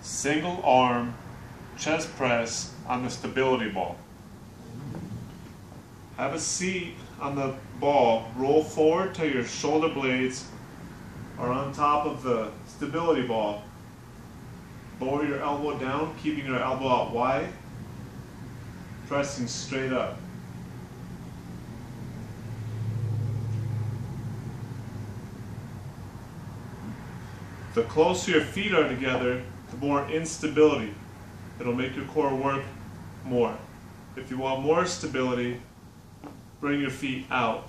single arm chest press on the stability ball. Have a seat on the ball, roll forward till your shoulder blades are on top of the stability ball. Lower your elbow down, keeping your elbow out wide, pressing straight up. The closer your feet are together, the more instability. It'll make your core work more. If you want more stability, bring your feet out.